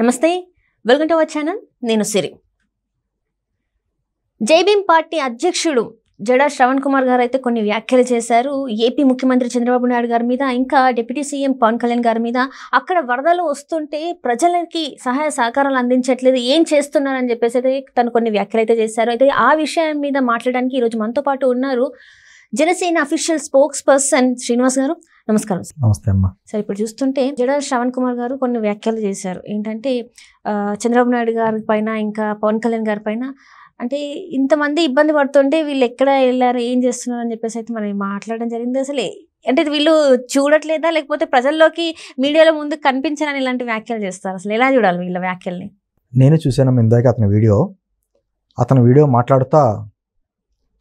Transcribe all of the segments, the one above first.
నమస్తే. Welcome to our channel నేను సిరి. Jai Bhim party అధ్యక్షుడు జడా శ్రవణ్ కుమార్ గారు అయితే కొన్ని వ్యాఖ్యలు చేశారు. ఏపీ ముఖ్యమంత్రి చంద్రబాబు నాయుడు గారి మీద ఇంకా డిప్యూటీ సీఎం పవన్ కళ్యాణ్ గారి మీద అక్కడ వరదలు వస్తుంటే ప్రజలకి సహాయ సహకారాలు అందించట్లేదు. ఏం చేస్తున్నారని చెప్పేసి అయితే తను కొన్ని వ్యాఖ్యలు అయితే చేశారు. అయితే ఆ విషయం మీద మాట్లాడడానికి ఈరోజు మనతో పాటు ఉన్నారు Janasena official spokesperson Srinivas గారు నమస్కారం నమస్తే అమ్మా. సరే ఇప్పుడు చూస్తుంటే జడా శ్రవణ్ కుమార్ గారు కొన్ని వ్యాఖ్యలు చేశారు. ఏంటంటే చంద్రబాబు నాయుడు గారి పైన ఇంకా పవన్ కళ్యాణ్ గారి పైన అంటే ఇంతమంది ఇబ్బంది పడుతుంటే వీళ్ళు ఎక్కడ వెళ్ళారు ఏం చేస్తున్నారు అని చెప్పేసి అయితే మనం మాట్లాడడం జరిగింది. అసలు అంటే వీళ్ళు చూడట్లేదా లేకపోతే ప్రజల్లోకి మీడియాలో ముందు కనిపించాలని ఇలాంటి వ్యాఖ్యలు చేస్తారు. అసలు ఎలా చూడాలి వీళ్ళ వ్యాఖ్యల్ని? నేను చూశాను ఇందాక అతని వీడియో. అతని వీడియో మాట్లాడుతా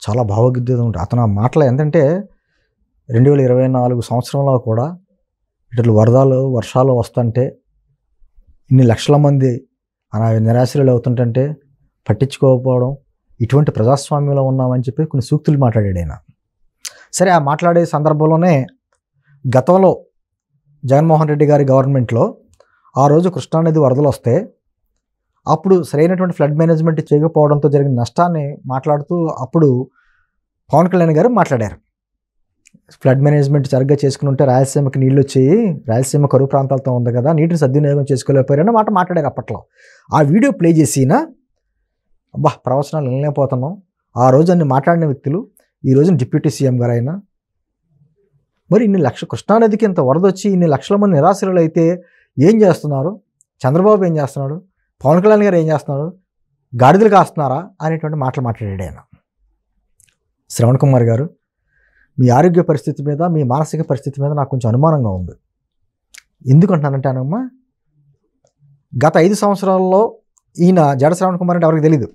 చాలా భావోద్వేగం ఉంటుంది. అతను ఆ మాటలు ఏంటంటే రెండు వేల ఇరవై నాలుగు సంవత్సరంలో కూడా ఇటు వరదలు వర్షాలు వస్తుంటే ఇన్ని లక్షల మంది అనా నిరాశలు అవుతుంటే పట్టించుకోకపోవడం ఇటువంటి ప్రజాస్వామ్యంలో ఉన్నామని చెప్పి కొన్ని సూక్తులు మాట్లాడాడు ఆయన. సరే ఆ మాట్లాడే సందర్భంలోనే గతంలో జగన్మోహన్ రెడ్డి గారి గవర్నమెంట్లో ఆ రోజు కృష్ణానది వరదలు వస్తే అప్పుడు సరైనటువంటి ఫ్లడ్ మేనేజ్మెంట్ చేయకపోవడంతో జరిగిన నష్టాన్ని మాట్లాడుతూ అప్పుడు పవన్ కళ్యాణ్ గారు మాట్లాడారు. ఫ్లడ్ మేనేజ్మెంట్ సరిగ్గా చేసుకుని ఉంటే రాయలసీమకి నీళ్ళు వచ్చేయి రాయలసీమ కరువు ప్రాంతాలతో ఉంది కదా నీటిని సద్వినియోగం చేసుకోలేకపోయారని మాట మాట్లాడారు అప్పట్లో. ఆ వీడియో ప్లే చేసినా అబ్బా ప్రవచనాలు వెళ్ళలేకపోతున్నాం ఆ రోజు అన్ని మాట్లాడిన వ్యక్తులు ఈ రోజున డిప్యూటీ సీఎం గారు అయినా మరి ఇన్ని లక్ష కృష్ణానదికి ఇంత వరద వచ్చి ఇన్ని లక్షల మంది నిరాశ్రులు అయితే ఏం చేస్తున్నారు? చంద్రబాబు ఏం చేస్తున్నాడు? పవన్ కళ్యాణ్ గారు ఏం చేస్తున్నారు? గాడిదలు కాస్తున్నారా? అనేటువంటి మాటలు మాట్లాడాడు ఆయన. శ్రవణ్ కుమార్ గారు మీ ఆరోగ్య పరిస్థితి మీద మీ మానసిక పరిస్థితి మీద నాకు కొంచెం అనుమానంగా ఉంది. ఎందుకంటున్నానంటానమ్మా? గత ఐదు సంవత్సరాల్లో ఈయన జడ శ్రవణ్ కుమార్ అంటే ఎవరికి తెలియదు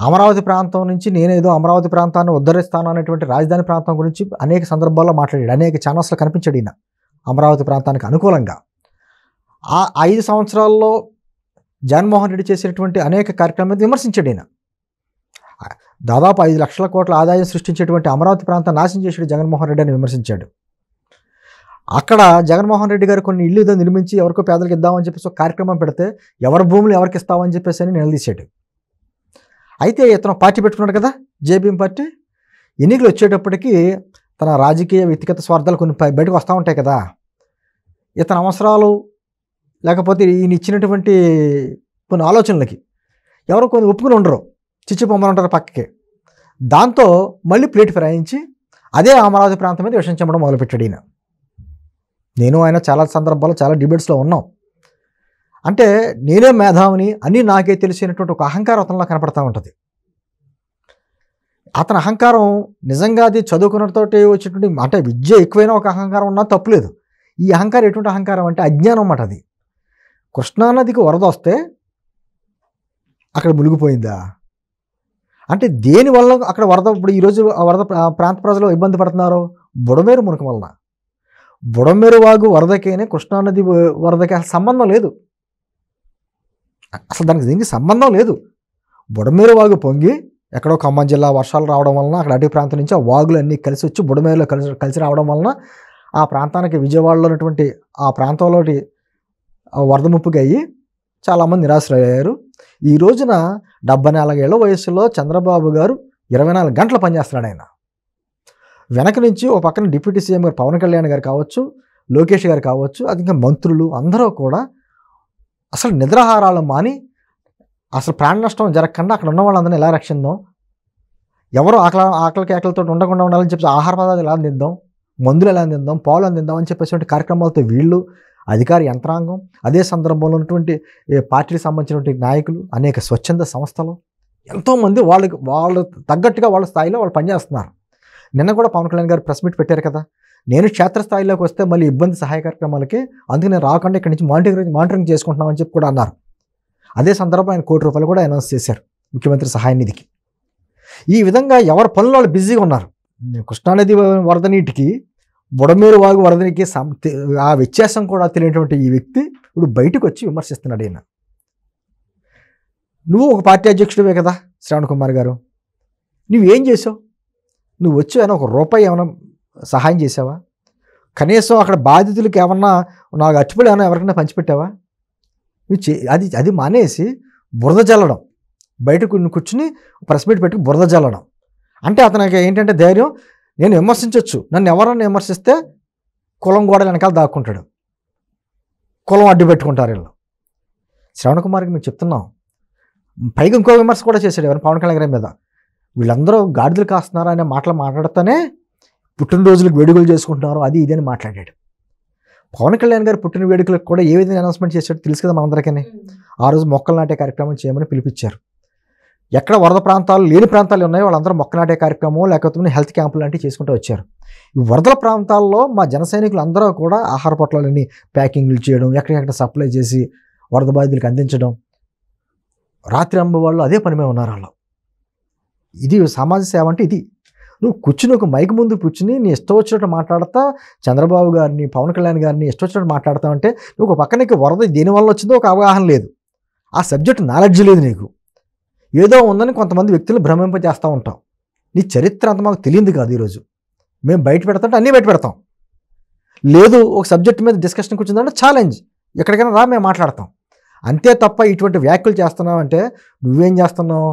అమరావతి ప్రాంతం నుంచి నేనేదో అమరావతి ప్రాంతాన్ని ఉద్ధరిస్తాను అనేటువంటి రాజధాని ప్రాంతం గురించి అనేక సందర్భాల్లో మాట్లాడాడు. అనేక ఛానల్స్లో కనిపించాడు ఈయన. అమరావతి ప్రాంతానికి అనుకూలంగా. ఆ ఐదు సంవత్సరాల్లో జగన్మోహన్ రెడ్డి చేసినటువంటి అనేక కార్యక్రమాలు విమర్శించాడు ఈయన. దాదాపు ఐదు లక్షల కోట్ల ఆదాయం సృష్టించేటువంటి అమరావతి ప్రాంతం నాశనం చేసాడు జగన్మోహన్ రెడ్డి అని విమర్శించాడు. అక్కడ జగన్మోహన్ రెడ్డి గారు కొన్ని ఇల్లు ఏదో నిర్మించి ఎవరికో పేదలకు ఇద్దామని చెప్పేసి ఒక కార్యక్రమం పెడితే ఎవరి భూములు ఎవరికి ఇస్తామని చెప్పేసి అని నిలదీశాడు. అయితే ఇతను పార్టీ పెట్టుకున్నాడు కదా జేబీఎం పార్టీ. ఎన్నికలు వచ్చేటప్పటికి తన రాజకీయ వ్యక్తిగత స్వార్థాలు కొన్ని బయటకు వస్తూ ఉంటాయి కదా. ఇతని అవసరాలు లేకపోతే ఈయన ఇచ్చినటువంటి కొన్ని ఆలోచనలకి ఎవరో కొన్ని ఒప్పుకుని ఉండరు. చిచ్చి పొమ్మనంటారు పక్కకి. దాంతో మళ్ళీ ప్లేట్ ఫిరాయించి అదే అమరావతి ప్రాంతం మీద విషయం చెమ్మడం మొదలుపెట్టాడు ఈయన. నేను ఆయన చాలా సందర్భాల్లో చాలా డిబేట్స్లో ఉన్నాం. అంటే నేనే మేధావిని అన్నీ నాకే తెలిసినటువంటి ఒక అహంకారం అతనిలో కనపడతా ఉంటుంది. అతని అహంకారం నిజంగా అది చదువుకున్నతోటి వచ్చేటువంటి అంటే విద్య ఎక్కువైనా ఒక అహంకారం ఉన్నా తప్పులేదు. ఈ అహంకారం ఎటువంటి అహంకారం అంటే అజ్ఞానం అన్నమాట అది. కృష్ణానదికి వరద వస్తే అక్కడ మునిగిపోయిందా? అంటే దేని వల్ల అక్కడ వరద ఇప్పుడు ఈరోజు వరద ప్రాంత ప్రజలు ఇబ్బంది పడుతున్నారు? బుడమేరు మునకం వలన. బుడమేరు వాగు వరదకేనే కృష్ణానది వరదకి అసలు సంబంధం లేదు. అసలు దానికి దీనికి సంబంధం లేదు. బుడమేరు వాగు పొంగి ఎక్కడో ఖమ్మం జిల్లా వర్షాలు రావడం వలన అక్కడ అటవీ ప్రాంతం నుంచి ఆ వాగులు అన్నీ కలిసి వచ్చి బుడమేరులో కలిసి కలిసి రావడం వలన ఆ ప్రాంతానికి విజయవాడలో ఉన్నటువంటి ఆ ప్రాంతంలోటి వరద ముప్పుకి అయ్యి చాలామంది నిరాశ్రయ్యారు ఈ రోజున డెబ్బై నాలుగేళ్ళ వయసులో చంద్రబాబు గారు ఇరవై నాలుగు గంటలు పనిచేస్తున్నాడు ఆయన. వెనక నుంచి ఓ పక్కన డిప్యూటీ సీఎం గారు పవన్ కళ్యాణ్ గారు కావచ్చు లోకేష్ గారు కావచ్చు అది ఇంకా మంత్రులు అందరూ కూడా అసలు నిద్రాహారాలు మాని అసలు ప్రాణ నష్టం జరగకుండా అక్కడ ఉన్న వాళ్ళందరినీ ఎలా రక్షిద్దాం ఎవరు ఆకలి ఆకలి కేకలతో ఉండకుండా ఉండాలని చెప్పి ఆహార పదార్థాలు ఎలా అందిద్దాం? మందులు ఎలా అందిద్దాం? పాలు అందిద్దాం అని చెప్పేసి కార్యక్రమాలతో వీళ్ళు అధికార యంత్రాంగం అదే సందర్భంలో ఉన్నటువంటి పార్టీకి సంబంధించినటువంటి నాయకులు అనేక స్వచ్ఛంద సంస్థలు ఎంతోమంది వాళ్ళకి వాళ్ళు తగ్గట్టుగా వాళ్ళ స్థాయిలో వాళ్ళు పనిచేస్తున్నారు. నిన్న కూడా పవన్ కళ్యాణ్ గారు ప్రెస్ మీట్ పెట్టారు కదా నేను క్షేత్రస్థాయిలోకి వస్తే మళ్ళీ ఇబ్బంది సహాయ కార్యక్రమాలకి అందుకే నేను రాకుండా ఇక్కడి నుంచి మానిటరింగ్ మానిటరింగ్ చేసుకుంటున్నామని చెప్పి కూడా అన్నారు. అదే సందర్భంలో ఆయన కోటి రూపాయలు కూడా అనౌన్స్ చేశారు ముఖ్యమంత్రి సహాయ నిధికి. ఈ విధంగా ఎవరి పనులు వాళ్ళు బిజీగా ఉన్నారు. కృష్ణానది వరద నీటికి బుడమేరు వాగు వరదనికి సం- ఆ వ్యత్యాసం కూడా తెలియనటువంటి ఈ వ్యక్తి ఇప్పుడు బయటకు వచ్చి విమర్శిస్తున్నాడు ఈయన. నువ్వు ఒక పార్టీ అధ్యక్షుడివే కదా శ్రవణ్ కుమార్ గారు. నువ్వేం చేసావు? నువ్వు వచ్చి ఏమైనా ఒక రూపాయి ఏమైనా సహాయం చేసావా? కనీసం అక్కడ బాధితులకు ఏమన్నా నాకు అచ్చుపడి ఏమైనా ఎవరికైనా పంచిపెట్టావా? నువ్వు చే- అది అది మానేసి బురద జల్లడం. బయటకు కూర్చుని ప్రెస్ మీట్ పెట్టి బురద జల్లడం. అంటే అతనికి ఏంటంటే ధైర్యం నేను విమర్శించవచ్చు నన్ను ఎవరన్నా విమర్శిస్తే కులం గోడల వెనకాల దాక్కుంటాడు. కులం అడ్డు పెట్టుకుంటారు వీళ్ళు. శ్రవణ కుమార్కి మేము చెప్తున్నాం. పైగా ఇంకో విమర్శ కూడా చేశాడు ఎవరు? పవన్ కళ్యాణ్ గారి మీద. వీళ్ళందరూ గాడిదలు కాస్తున్నారు అనే మాటలు మాట్లాడుతూనే పుట్టినరోజులకు వేడుకలు చేసుకుంటున్నారు. అది ఇదని అని మాట్లాడాడు. పవన్ కళ్యాణ్ గారు పుట్టిన వేడుకలకు కూడా ఏ విధంగా అనౌన్స్మెంట్ చేశాడో తెలుసు కదా మనందరికీ. ఆ రోజు మొక్కలు నాటే కార్యక్రమం చేయమని పిలిపించారు. ఎక్కడ వరద ప్రాంతాలు లేని ప్రాంతాలు ఉన్నాయో వాళ్ళందరూ మొక్క నాటే కార్యక్రమం లేకపోతే హెల్త్ క్యాంపులు లాంటివి చేసుకుంటూ వచ్చారు. ఈ వరదల ప్రాంతాల్లో మా జన అందరూ కూడా ఆహార పొట్లాలని ప్యాకింగ్లు చేయడం ఎక్కడెక్కడ సప్లై చేసి వరద బాధితులకు అందించడం. రాత్రి అంబ వాళ్ళు అదే పనిమే ఉన్నారు వాళ్ళు. ఇది సమాజ సేవ అంటే ఇది. నువ్వు కూర్చుని ఒక మైక్ ముందు కూర్చుని నీ ఇష్టం వచ్చినట్టు మాట్లాడతా చంద్రబాబు గారిని పవన్ కళ్యాణ్ గారిని ఇష్టం వచ్చినట్టు మాట్లాడతావు అంటే నువ్వు ఒక పక్క నీకు వరద దేనివల్ల వచ్చిందో ఒక అవగాహన లేదు. ఆ సబ్జెక్ట్ నాలెడ్జ్ లేదు నీకు. ఏదో ఉందని కొంతమంది వ్యక్తులు భ్రమింపజేస్తూ ఉంటాం. నీ చరిత్ర అంత మాకు తెలియదు కాదు ఈరోజు. మేము బయట పెడతాంటే అన్నీ బయట పెడతాం. లేదు ఒక సబ్జెక్ట్ మీద డిస్కషన్ కూర్చుందంటే ఛాలెంజ్. ఎక్కడికైనా రా మేము మాట్లాడతాం. అంతే తప్ప ఇటువంటి వ్యాఖ్యలు చేస్తున్నావు అంటే నువ్వేం చేస్తున్నావు?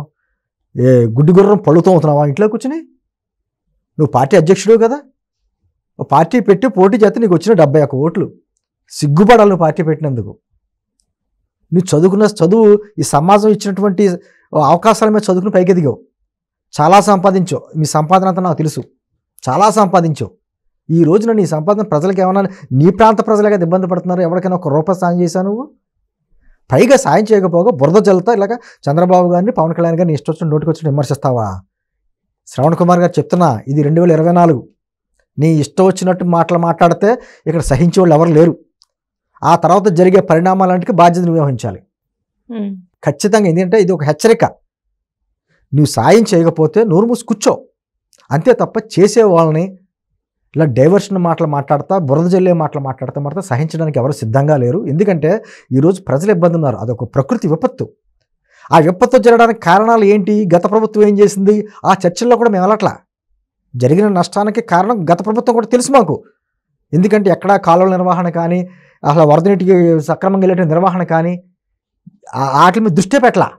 ఏ గుడ్డి గుర్రం పళ్ళుతో అవుతున్నావా ఇంట్లో కూర్చుని? నువ్వు పార్టీ అధ్యక్షుడు కదా. పార్టీ పెట్టి పోటీ చేస్తే నీకు వచ్చిన డెబ్బై ఒక్క ఓట్లు. సిగ్గుపడాలి నువ్వు పార్టీ పెట్టినందుకు. నువ్వు చదువుకున్న చదువు ఈ సమాజం ఇచ్చినటువంటి అవకాశాల మీద చదువుకుని పైకి ఎదిగావు. చాలా సంపాదించావు. మీ సంపాదన అంతా నాకు తెలుసు. చాలా సంపాదించావు. ఈ రోజున నీ సంపాదన ప్రజలకు ఏమన్నా నీ ప్రాంత ప్రజలే కదా ఇబ్బంది పడుతున్నారు. ఎవరికైనా ఒక రూపాయి సాయం చేశావు నువ్వు? పైగా సాయం చేయకపోగా బురద జల్లుతా ఇలాగ చంద్రబాబు గారిని పవన్ కళ్యాణ్ గారిని ఇష్టం వచ్చిన నోటికి వచ్చిన విమర్శిస్తావా? శ్రవణ్ కుమార్ గారు చెప్తున్నా ఇది రెండు వేల ఇరవై నాలుగు. నీ ఇష్టం వచ్చినట్టు మాటలు మాట్లాడితే ఇక్కడ సహించే వాళ్ళు ఎవరు లేరు. ఆ తర్వాత జరిగే పరిణామాలంటికి బాధ్యత నువ్వు వహించాలి. ఖచ్చితంగా ఎందుకంటే ఇది ఒక హెచ్చరిక. నువ్వు సాయం చేయకపోతే నోరు మూసి కూర్చో. అంతే తప్ప చేసే వాళ్ళని ఇలా డైవర్షన్ మాటలు మాట్లాడతా బురద జల్లే మాటలు మాట్లాడతా మాత్రం సహించడానికి ఎవరు సిద్ధంగా లేరు. ఎందుకంటే ఈరోజు ప్రజలు ఇబ్బంది ఉన్నారు. అదొక ప్రకృతి విపత్తు. ఆ విపత్తు జరగడానికి కారణాలు ఏంటి? గత ప్రభుత్వం ఏం చేసింది? ఆ చర్చల్లో కూడా మేము వెళ్ళట్లా. జరిగిన నష్టానికి కారణం గత ప్రభుత్వం కూడా తెలుసు మాకు. ఎందుకంటే ఎక్కడా కాలువల నిర్వహణ కానీ అసలు వరద నీటికి సక్రమంగా వెళ్ళే నిర్వహణ కానీ వాటి మీద దృష్టి పెట్టలా.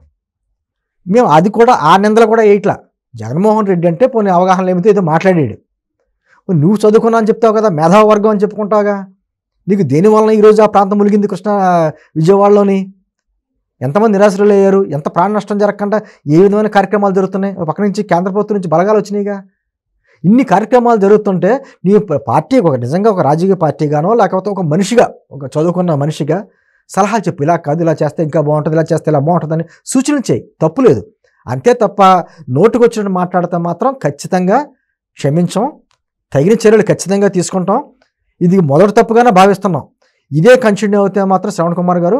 మేము అది కూడా ఆ నిందలు కూడా వేయట్లా జగన్మోహన్ రెడ్డి అంటే పోనీ అవగాహన లేమితే ఏదో మాట్లాడాడు. నువ్వు చదువుకున్నా అని చెప్తావు కదా మేధావ వర్గం అని చెప్పుకుంటావుగా. నీకు దేనివల్ల ఈరోజు ఆ ప్రాంతం ములిగింది కృష్ణ విజయవాడలోని? ఎంతమంది నిరాశ్రులు అయ్యారు? ఎంత ప్రాణ నష్టం జరగకుండా ఏ విధమైన కార్యక్రమాలు జరుగుతున్నాయి? ఒక పక్క నుంచి కేంద్ర ప్రభుత్వం నుంచి బలగాలు వచ్చినాయిగా. ఇన్ని కార్యక్రమాలు జరుగుతుంటే నీ పార్టీ ఒక నిజంగా ఒక రాజకీయ పార్టీగానో లేకపోతే ఒక మనిషిగా ఒక చదువుకున్న మనిషిగా సలహాలు చెప్పు ఇలా కాదు ఇలా చేస్తే ఇంకా బాగుంటుంది ఇలా చేస్తే ఇలా బాగుంటుందని సూచనలు చేయి. తప్పు లేదు. అంతే తప్ప నోటుకు వచ్చినట్టు మాట్లాడితే మాత్రం ఖచ్చితంగా క్షమించం. తగిన చర్యలు ఖచ్చితంగా తీసుకుంటాం. ఇది మొదటి తప్పుగానే భావిస్తున్నాం. ఇదే కంటిన్యూ అవుతే మాత్రం శ్రవణ్ కుమార్ గారు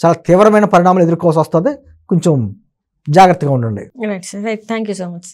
చాలా తీవ్రమైన పరిణామాలు ఎదుర్కోవాల్సి వస్తుంది. కొంచెం జాగ్రత్తగా ఉండండి. Thank you so much